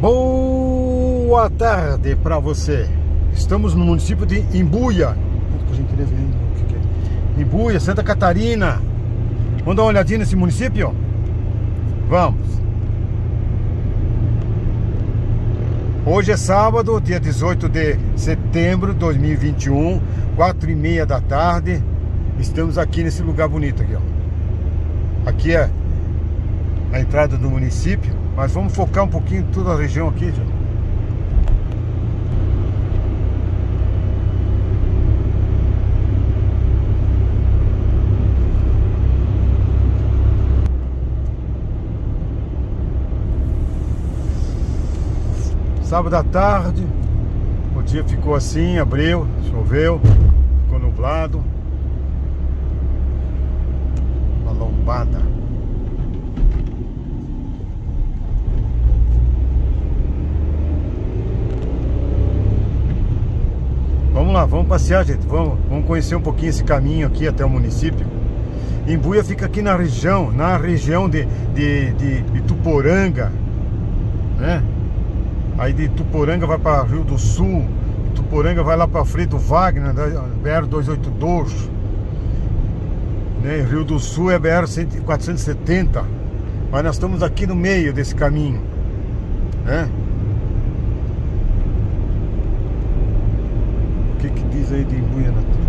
Boa tarde para você. Estamos no município de Imbuia. Imbuia, Santa Catarina. Vamos dar uma olhadinha nesse município? Vamos. Hoje é sábado, dia 18 de setembro de 2021, quatro e meia da tarde. Estamos aqui nesse lugar bonito aqui, ó. Aqui é a entrada do município, mas vamos focar um pouquinho toda a região aqui, já. Sábado à tarde, o dia ficou assim, abriu, choveu, ficou nublado. Uma lombada. Lá, vamos passear, gente. Vamos, vamos conhecer um pouquinho esse caminho aqui até o município. Imbuia fica aqui na região, na região de, de, de, de Tuporanga, né? Aí de Tuporanga vai para Rio do Sul. Tuporanga vai lá para Frito Wagner, BR-282. Né? Rio do Sul é BR-470. Mas nós estamos aqui no meio desse caminho. Né? O que, que diz aí de Imbuia, Nath?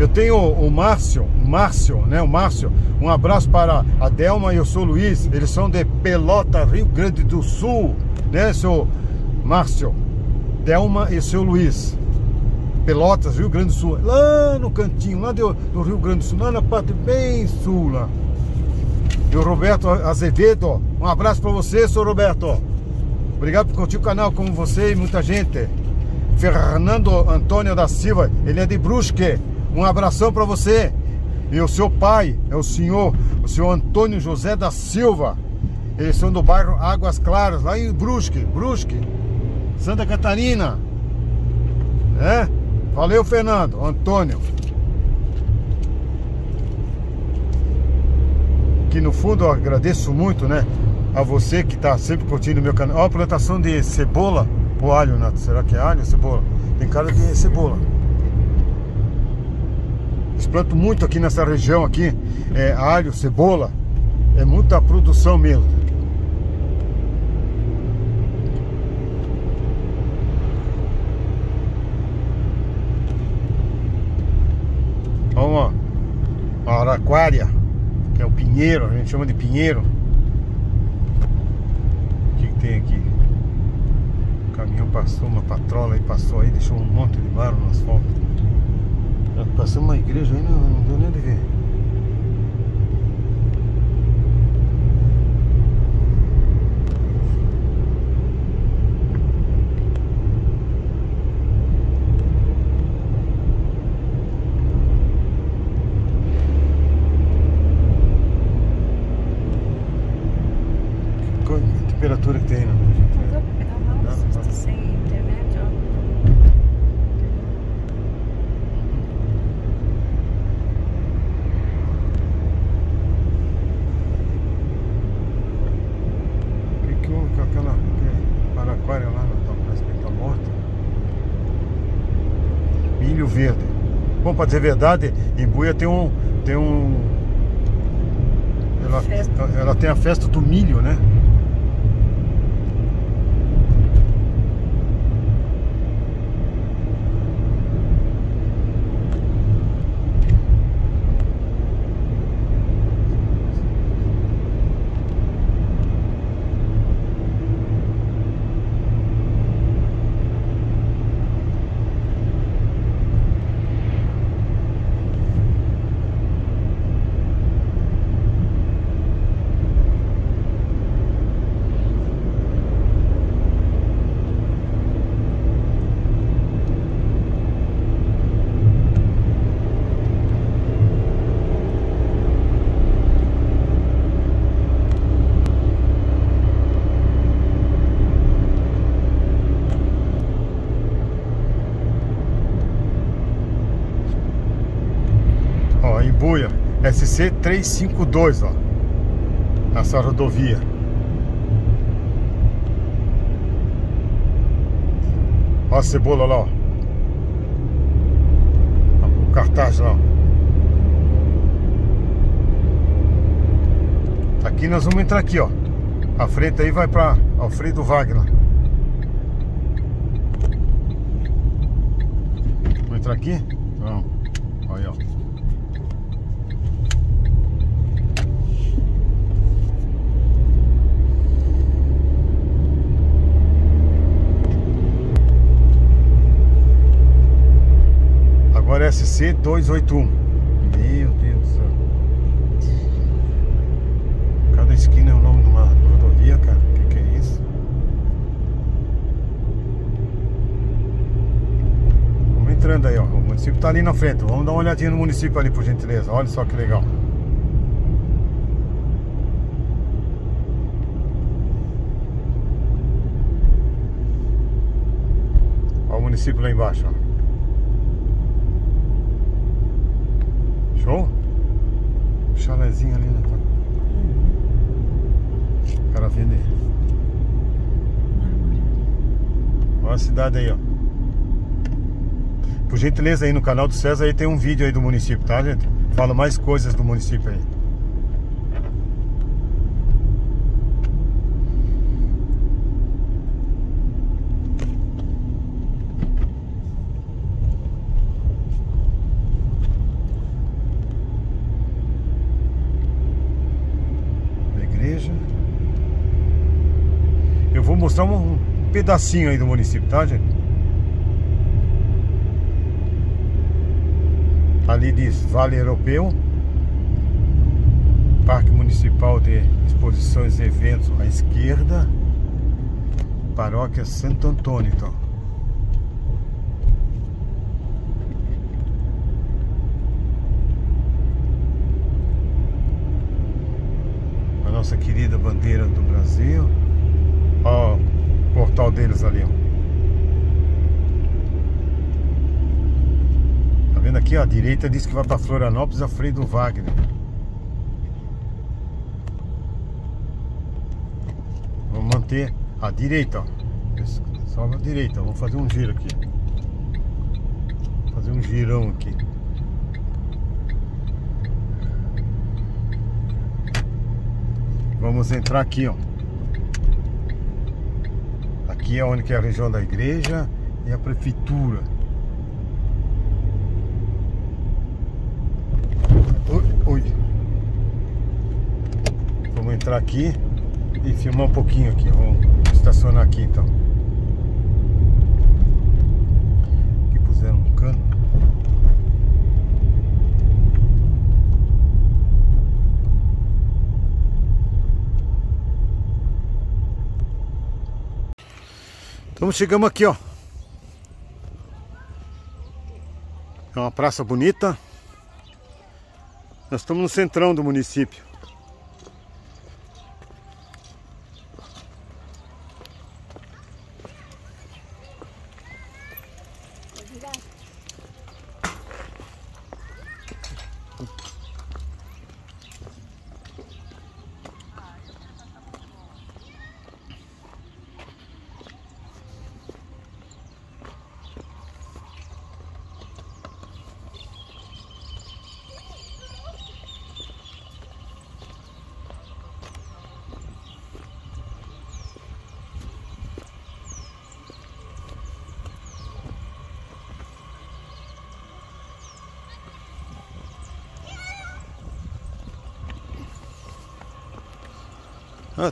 Eu tenho o Márcio, Márcio, né? O Márcio. Um abraço para a Delma e eu sou o Luiz. Eles são de Pelota, Rio Grande do Sul, né, seu Márcio? Delma e seu Luiz. Pelotas, Rio Grande do Sul. Lá no cantinho, lá do, do Rio Grande do Sul, lá na parte bem sul lá. E o Roberto Azevedo, um abraço para você, seu Roberto. Obrigado por curtir o canal como você e muita gente. Fernando Antônio da Silva, ele é de Brusque. Um abração para você. E o seu pai é o senhor, o senhor Antônio José da Silva. Eles são do bairro Águas Claras, lá em Brusque, Brusque, Santa Catarina. É? Valeu, Fernando, Antônio. Que no fundo eu agradeço muito, né? A você que está sempre curtindo o meu canal. Ó, a plantação de cebola ou alho, Nato. Será que é alho ou cebola? Tem cara de cebola. Eles plantam muito aqui nessa região aqui, é, alho, cebola. É muita produção mesmo. Vamos ó, a araquária, que é o pinheiro, a gente chama de pinheiro. O que, que tem aqui? O caminhão passou, uma patrola aí passou aí, deixou um monte de barro no asfalto. Passamos uma igreja aí, não, não deu nem de ver. Que temperatura que tem, não? Verde. Bom, para dizer a verdade, Imbuia tem um. Tem um ela, ela tem a festa do milho, né? SC 352, ó. Essa rodovia. Ó a cebola lá, ó. O cartaz lá, ó. Aqui nós vamos entrar aqui, ó. A frente aí vai para Alfredo Wagner. Vamos entrar aqui? Vamos. Olha, ó. Agora é SC 281. Meu Deus do céu. Cada esquina é o nome de uma rodovia, cara. O que, que é isso? Vamos entrando aí, ó. O município tá ali na frente. Vamos dar uma olhadinha no município ali, por gentileza. Olha só que legal. O município lá embaixo, ó. Chalezinho ali, né? O cara vende. Olha a cidade aí, ó. Por gentileza aí no canal do César aí tem um vídeo aí do município, tá, gente? Fala mais coisas do município aí. A igreja. Eu vou mostrar um, um pedacinho aí do município, tá, gente? Ali diz Vale Europeu, Parque Municipal de Exposições e Eventos à esquerda, Paróquia Santo Antônio, então. A nossa querida bandeira do Brasil. Ó, portal deles ali, ó. Tá vendo aqui, ó, a direita diz que vai para Florianópolis, a Freio Wagner. Vamos manter a direita, ó. Só a direita, vamos fazer um giro aqui. Fazer um girão aqui. Vamos entrar aqui, ó. Aqui é onde que é a região da igreja e a prefeitura. Oi, oi. Vamos entrar aqui e filmar um pouquinho aqui. Vamos estacionar aqui então. Aqui puseram um cano. Então chegamos aqui, ó. É uma praça bonita. Nós estamos no centrão do município.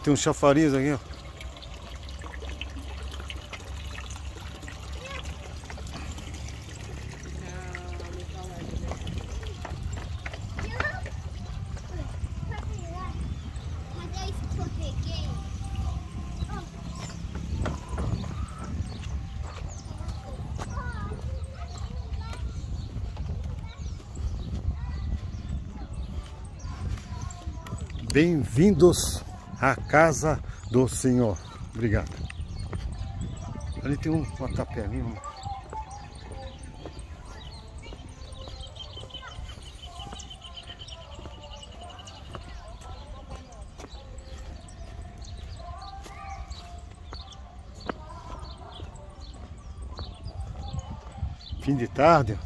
Tem um chafariz aqui, ó. Bem-vindos a casa do Senhor. Obrigado. Ali tem uma capelinha. Fim de tarde,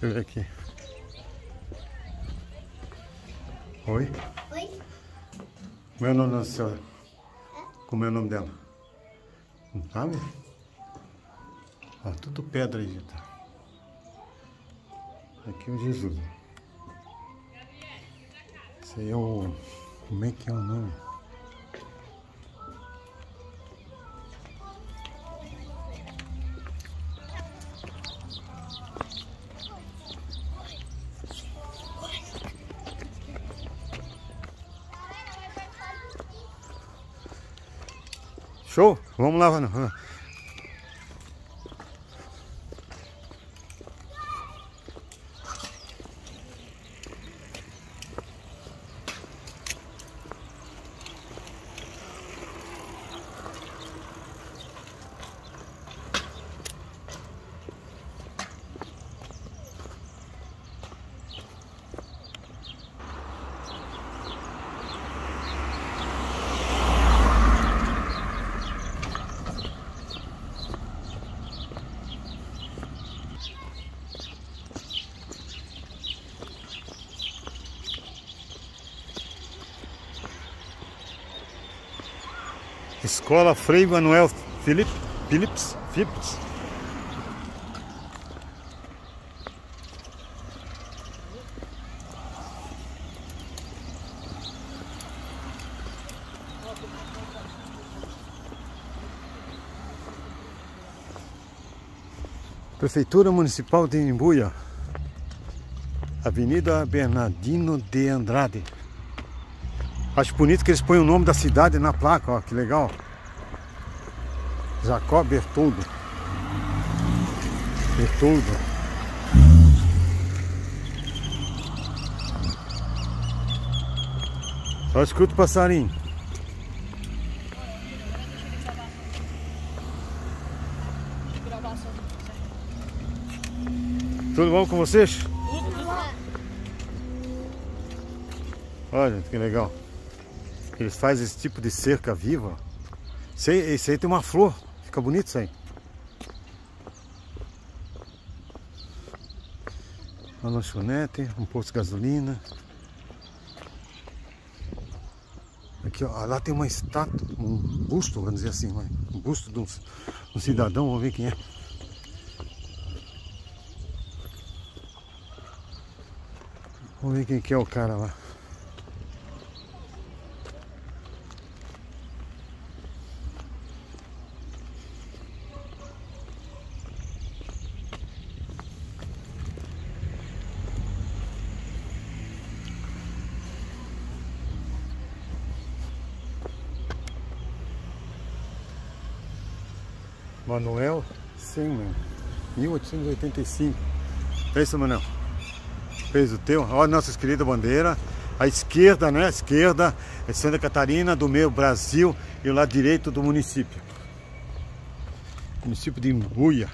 Deixa eu ver aqui. Oi? Oi? Como é o nome da senhora? Como é o nome dela? Não sabe? Ó, tudo pedra aí, gente. Aqui é o Jesus. Esse aí é o. Como é que é o nome? Vamos lá, Escola Frei Manuel Philip, Philips, Philips. Prefeitura Municipal de Imbuia, Avenida Bernardino de Andrade. Acho bonito que eles põem o nome da cidade na placa, ó, que legal. Jacó Bertoldo. Bertoldo. Só escuta o passarinho. Tudo bom com vocês? Olha que legal. Eles fazem esse tipo de cerca viva. Esse aí, esse aí tem uma flor. Fica bonito isso aí. Uma lanchonete, um posto de gasolina. Aqui, ó, lá tem uma estátua, um busto, vamos dizer assim, um busto de um, um cidadão, vamos ver quem é. Vamos ver quem que é o cara lá. Manuel Seaman, 1885. É isso, Manuel? Fez o teu? Olha a nossa querida bandeira. A esquerda, né? A esquerda é Santa Catarina, do meio Brasil e o lado direito do município. Município de Imbuia.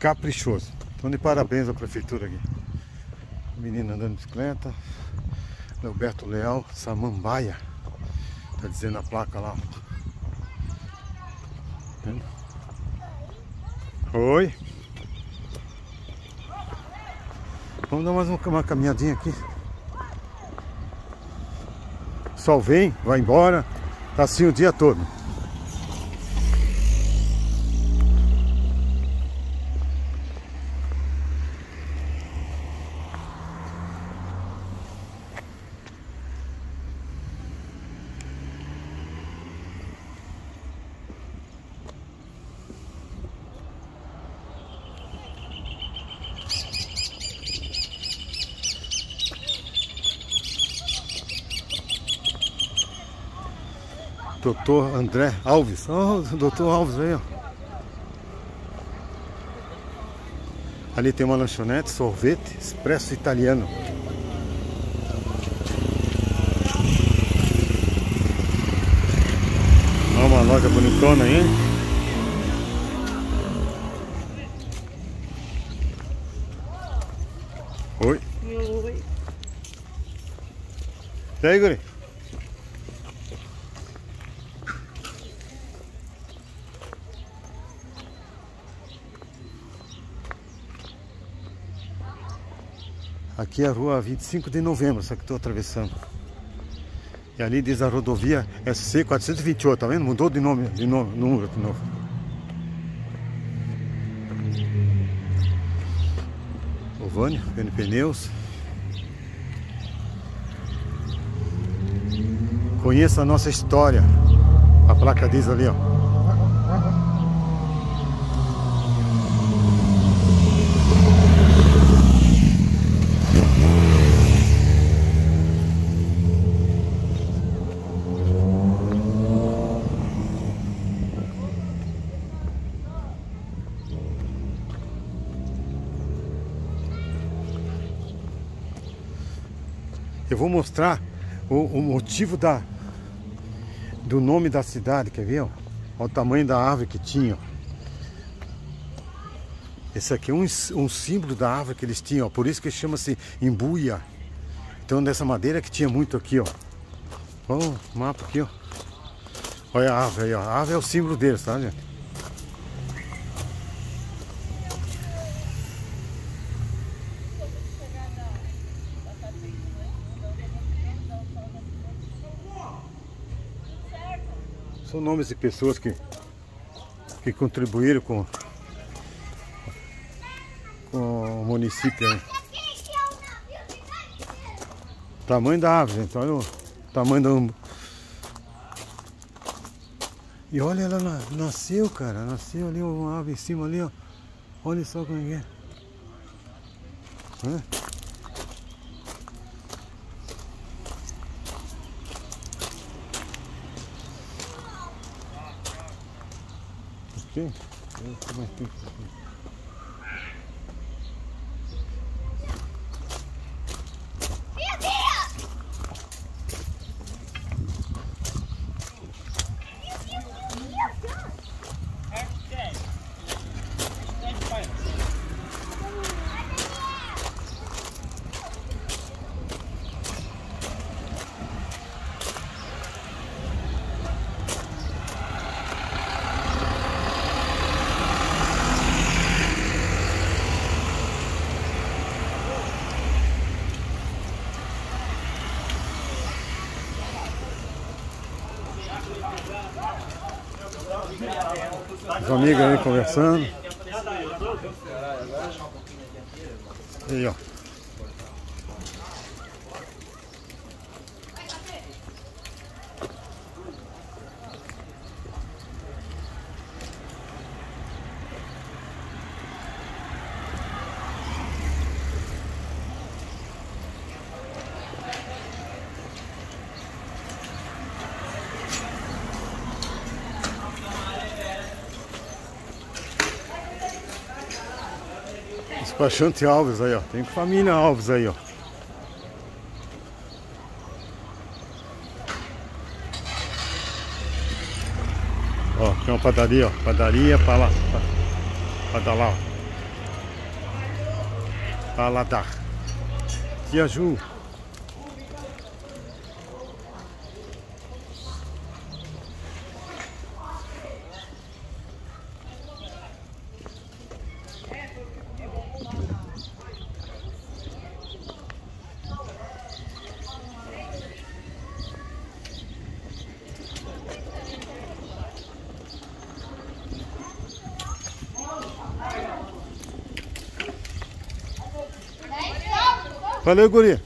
Caprichoso. Então de parabéns à prefeitura aqui. Menina andando de bicicleta. Alberto Leal Samambaia. Tá dizendo a placa lá. Oi. Vamos dar mais uma, uma caminhadinha aqui. O sol vem, vai embora. Tá assim o dia todo. Doutor André Alves. Oh, doutor Alves aí, ó. Ali tem uma lanchonete, sorvete, expresso italiano. Olha uma loja bonitona aí. Oi. Oi. E aí, guri? Aqui é a rua 25 de novembro, essa que estou atravessando. E ali diz a rodovia SC 428, tá vendo? Mudou de nome, de número de novo. Ovânio, Vendo Pneus. Conheça a nossa história. A placa diz ali, ó. Eu vou mostrar o, o motivo da, do nome da cidade, quer ver? Olha o tamanho da árvore que tinha. ó. Esse aqui é um, um símbolo da árvore que eles tinham, ó. por isso que chama-se embuia. Então dessa madeira que tinha muito aqui, ó. Olha o mapa aqui, ó. Olha a árvore aí, ó. A árvore é o símbolo deles, tá, gente? São nomes de pessoas que, que contribuíram com, com o município. Aí. Tamanho da árvore, gente. Olha o tamanho do. E olha, ela na- nasceu, cara. Nasceu ali uma árvore em cima ali, ó. Olha só como é é. Aqui? Como é que tem? Os amigos aí conversando. Aí, ó. Despachante Alves aí, ó. Tem família Alves aí, ó. Ó, tem uma padaria, ó. Padaria para lá. Para lá, ó. Paladar. Tia Ju. Valeu, guri. Oi,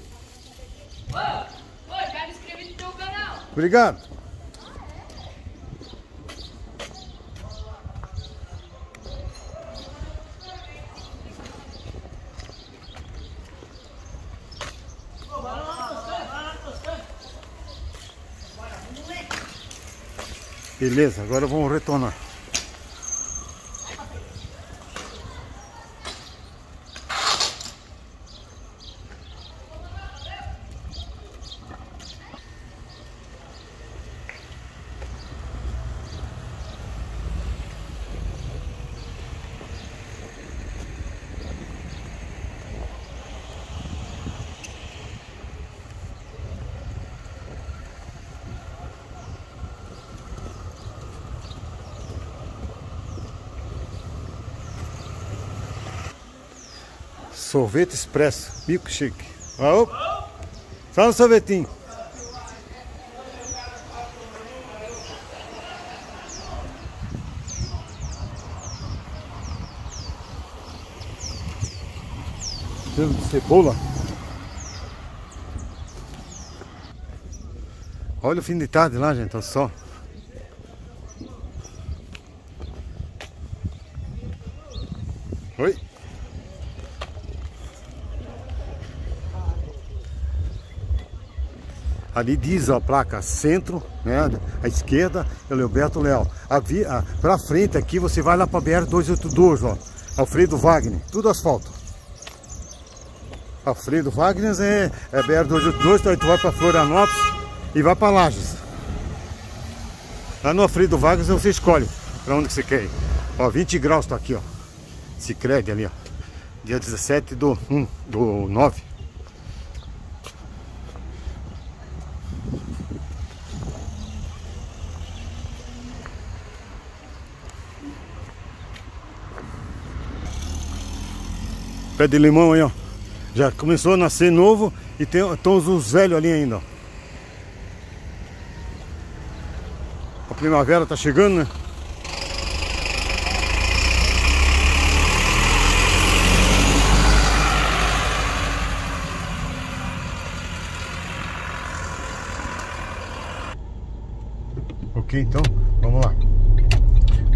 quero inscrever no teu canal. Obrigado. Beleza, agora vamos retornar. Sorvete expresso, milkshake. Ó, só um sorvetinho. Cheiro de cebola. Olha o fim de tarde lá, gente, olha só. Oi. Ali diz a placa centro, né? À esquerda é Leoberto Leal. Para frente aqui você vai lá para BR 282, ó. Alfredo Wagner, tudo asfalto. Alfredo Wagner é, é BR 282, então tu vai para Florianópolis e vai para Lages. Lá no Alfredo Wagner você escolhe para onde que você quer ir. Ó, 20 graus tá aqui, ó. Cicred ali, ó. Dia 17 do, 1, do 9. Pé de limão aí, ó. Já começou a nascer novo e tem, estão os velhos ali ainda, ó. A primavera tá chegando, né? Ok, então, vamos lá.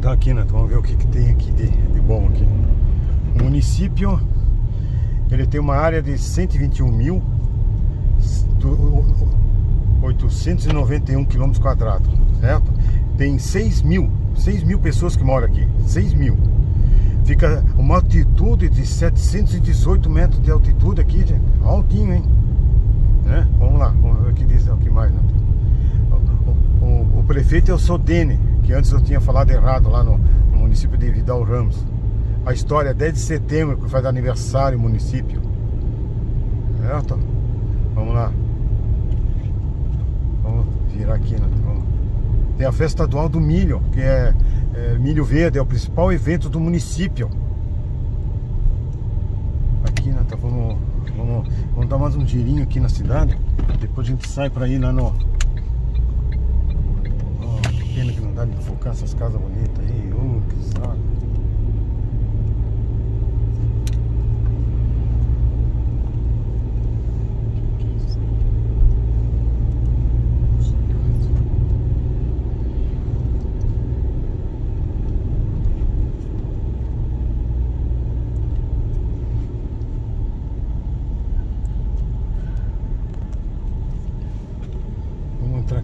Tá aqui, né? Vamos ver o que, que tem aqui de, de bom aqui. Município ele tem uma área de 121 mil 891 quilômetros quadrados, certo? Tem 6 mil, 6 mil pessoas que moram aqui, 6 mil. Fica uma altitude de 718 metros de altitude aqui, gente. Altinho, hein? Né? Vamos lá, vamos ver o que diz aqui mais. Né? O, o, o, prefeito é o Sodene, que antes eu tinha falado errado lá no, no município de Vidal Ramos a história 10 de setembro, que faz aniversário o município. Certo? Vamos lá. Vamos virar aqui, né? Vamos. Tem a festa estadual do milho, que é, é milho verde, é o principal evento do município. Aqui, né? Tá, vamos, vamos, vamos dar mais um girinho aqui na cidade. Depois a gente sai pra ir lá no. Oh, que pena que não dá de focar essas casas bonitas aí. Uh, que saco.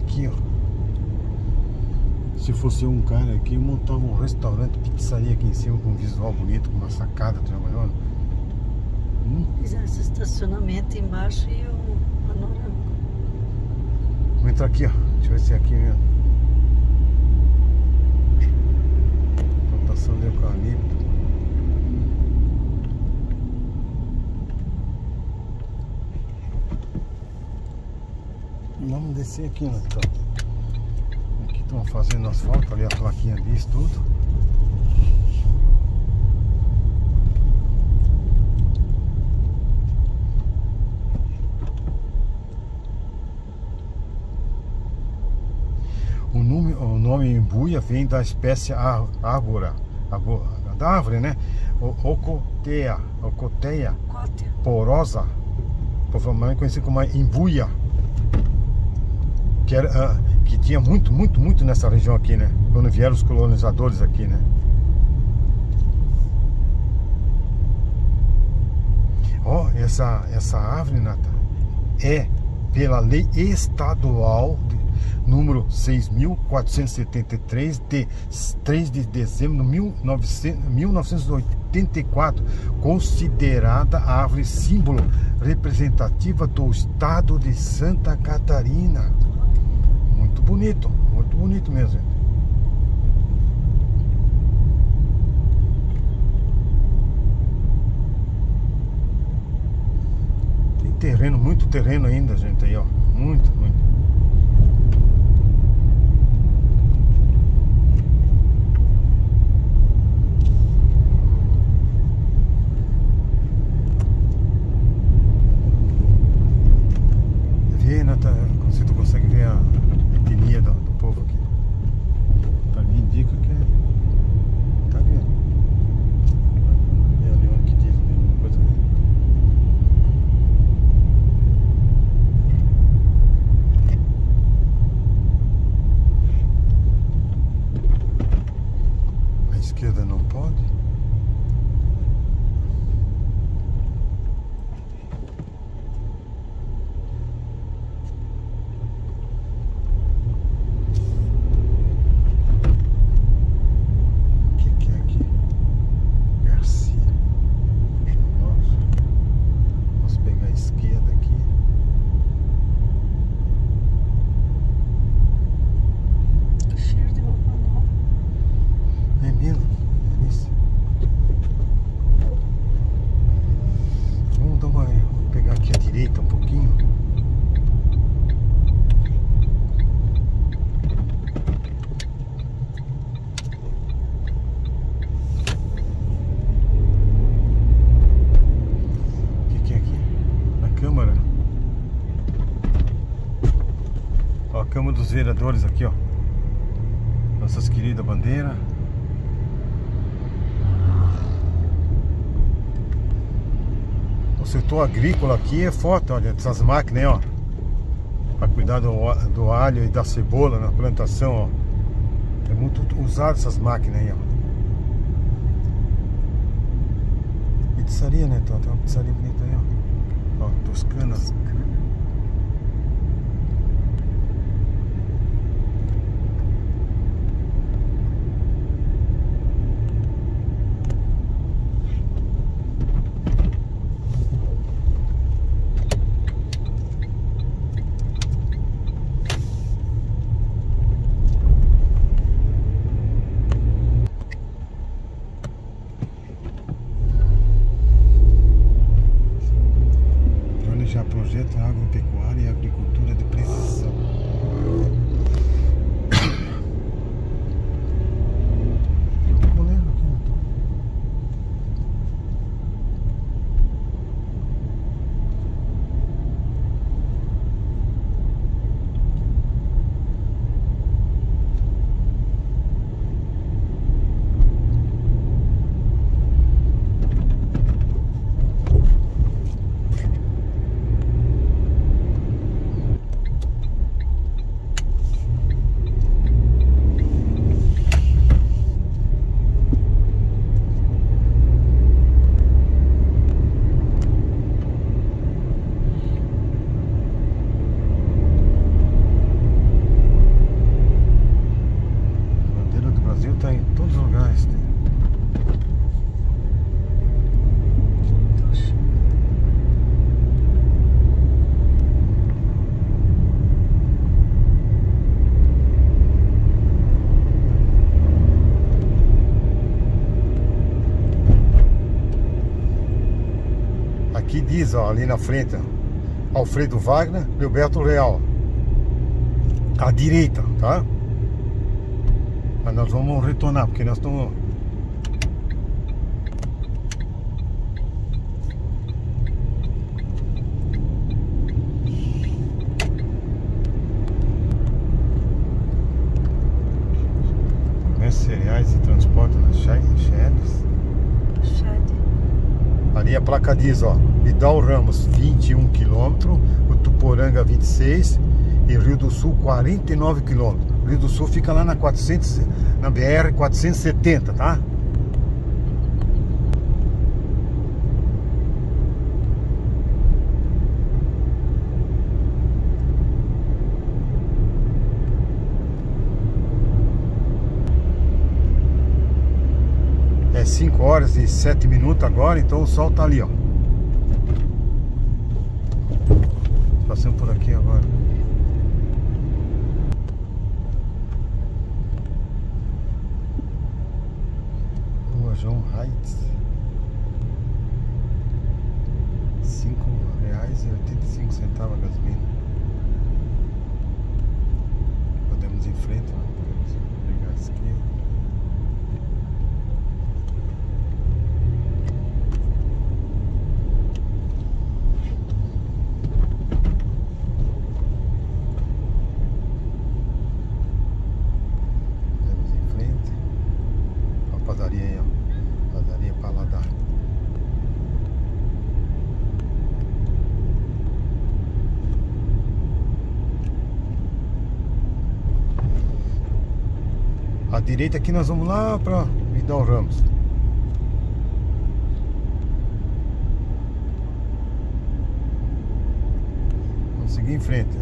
aqui, ó. Um cara aqui, montava um restaurante, pizzaria aqui em cima com um visual bonito, com uma sacada trabalhando. Hum? Fizesse estacionamento embaixo e o panorama. Vamos entrar aqui, ó. Deixa eu ver se é aqui mesmo. Plantação de eucalipto. Vamos descer aqui, né? Então. Estão fazendo asfalto, ali a plaquinha diz tudo. O nome, o nome embuia vem da espécie árvore, da árvore, né? Ocotea, ocoteia, porosa, provavelmente conhecida como embuia que, era, uh, que tinha muito, muito, muito nessa região aqui, né? Quando vieram os colonizadores aqui, né? Ó, oh, essa, essa árvore, Nata, é pela lei estadual de, número 6.473 de 3 de dezembro de 1984, considerada árvore símbolo representativa do estado de Santa Catarina bonito, muito bonito mesmo. Tem terreno, muito terreno ainda, gente, aí, ó. Muito, muito. Dos vereadores aqui, ó. Nossas queridas bandeiras. O setor agrícola aqui é forte, olha, essas máquinas ó. Pra cuidar do, do alho e da cebola na plantação, ó. É muito usado essas máquinas aí, ó. Pizzaria, né? Tem uma pizzaria bonita aí, ó. Ó, Toscana. Planejar Ali na frente, Alfredo Wagner, Gilberto Real. À direita, tá? Mas nós vamos retornar, porque nós estamos. Cereais e transporte nas Chedes. Chade. Ali a placa diz, ó, Vidal Ramos 21 km, o Tuporanga 26 e Rio do Sul 49 km. Rio do Sul fica lá na 400, na BR 470, tá? É 5 horas e 7 minutos agora, então o sol tá ali, ó. Passando por aqui agora. Rua João Heights. Cinco centavos a gasolina. Podemos ir em frente, ó. Podemos pegar a esquerda. Podemos ir em frente. Ó, a padaria aí, ó. Padaria Paladar. À direita aqui nós vamos lá pra Vidal Ramos. Vamos seguir em frente,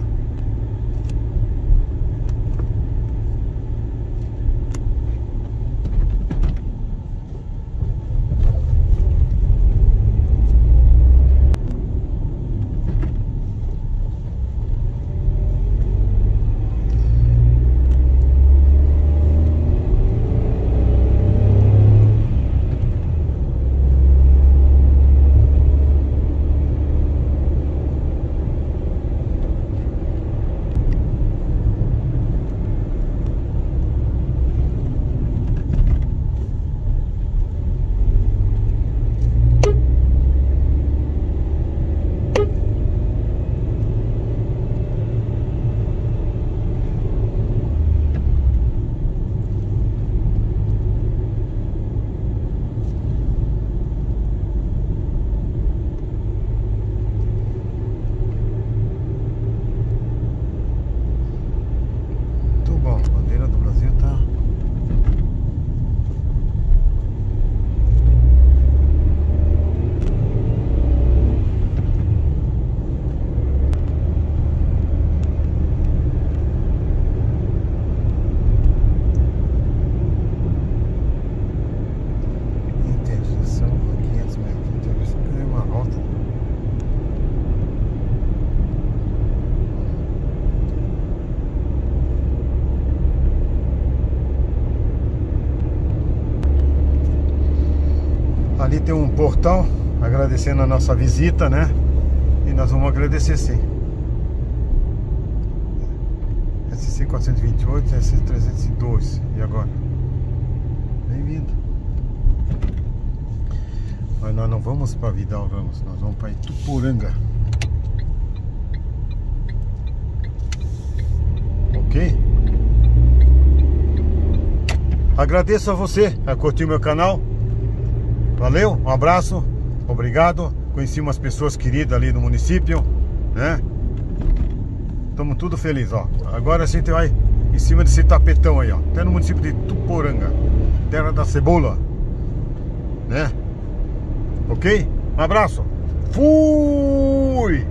portão, agradecendo a nossa visita, né? E nós vamos agradecer sim. SC 428, SC 302. E agora? Bem-vindo. Mas nós não vamos para Vidal Ramos, nós vamos para Ituporanga. Ok? Agradeço a você a curtir meu canal. Valeu, um abraço, obrigado. Conheci umas pessoas queridas ali no município, né? Estamos tudo felizes, ó. Agora a gente vai em cima desse tapetão aí, ó. Até no município de Tuporanga, terra da cebola, né? Ok? Um abraço. Fui!